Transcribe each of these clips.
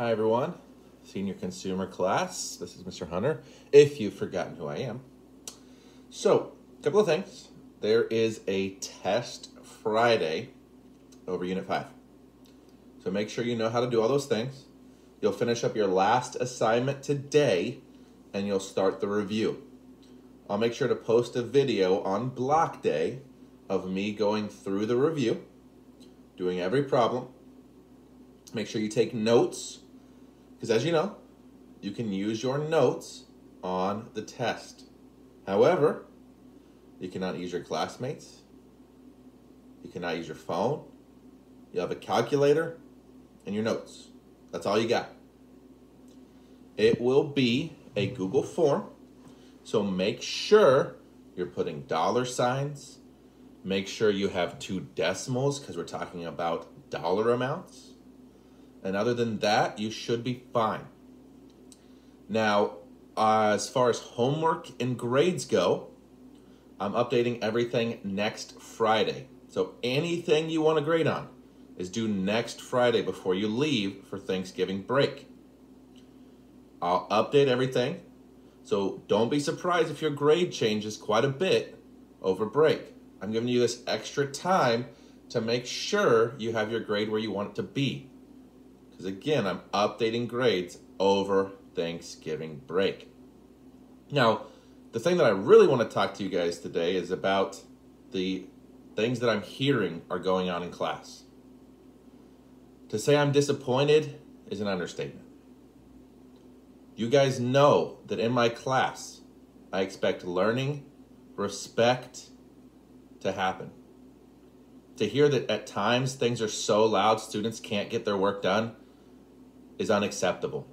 Hi, everyone. Senior Consumer Class. This is Mr. Hunter, if you've forgotten who I am. So, a couple of things. There is a test Friday over Unit 5. So, make sure you know how to do all those things. You'll finish up your last assignment today and you'll start the review. I'll make sure to post a video on block day of me going through the review, doing every problem. Make sure you take notes because as you know, you can use your notes on the test. However, you cannot use your classmates. You cannot use your phone. You have a calculator and your notes. That's all you got. It will be a Google form. So make sure you're putting dollar signs. Make sure you have two decimals because we're talking about dollar amounts. And other than that, you should be fine. Now, uh, as far as homework and grades go, I'm updating everything next Friday. So anything you want to grade on is due next Friday before you leave for Thanksgiving break. I'll update everything. So don't be surprised if your grade changes quite a bit over break. I'm giving you this extra time to make sure you have your grade where you want it to be. Because again, I'm updating grades over Thanksgiving break. Now, the thing that I really want to talk to you guys today is about the things that I'm hearing are going on in class. To say I'm disappointed is an understatement. You guys know that in my class, I expect learning, respect to happen. To hear that at times things are so loud students can't get their work done is unacceptable.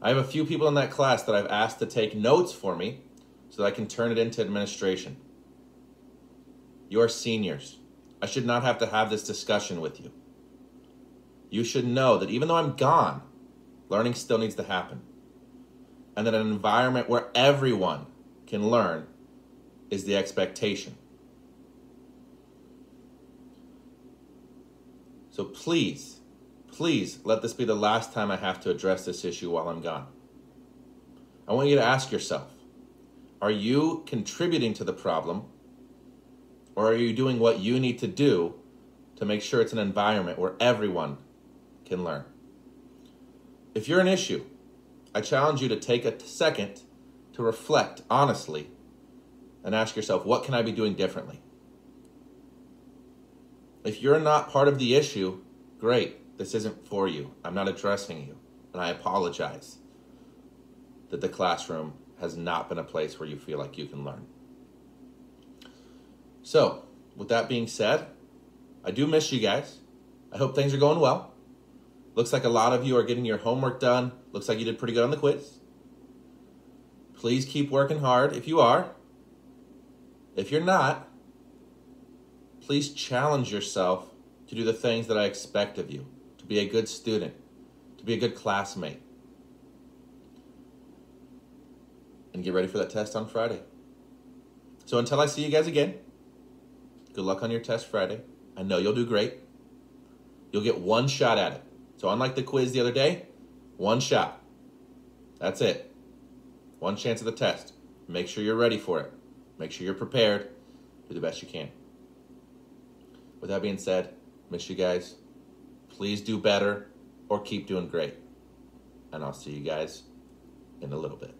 I have a few people in that class that I've asked to take notes for me so that I can turn it into administration. You are seniors. I should not have to have this discussion with you. You should know that even though I'm gone, learning still needs to happen. And that an environment where everyone can learn is the expectation. So please, Please let this be the last time I have to address this issue while I'm gone. I want you to ask yourself are you contributing to the problem or are you doing what you need to do to make sure it's an environment where everyone can learn? If you're an issue, I challenge you to take a second to reflect honestly and ask yourself, what can I be doing differently? If you're not part of the issue, great. This isn't for you. I'm not addressing you. And I apologize that the classroom has not been a place where you feel like you can learn. So, with that being said, I do miss you guys. I hope things are going well. Looks like a lot of you are getting your homework done. Looks like you did pretty good on the quiz. Please keep working hard if you are. If you're not, please challenge yourself to do the things that I expect of you to be a good student, to be a good classmate. And get ready for that test on Friday. So until I see you guys again, good luck on your test Friday. I know you'll do great. You'll get one shot at it. So unlike the quiz the other day, one shot. That's it. One chance at the test. Make sure you're ready for it. Make sure you're prepared. Do the best you can. With that being said, miss you guys. Please do better or keep doing great. And I'll see you guys in a little bit.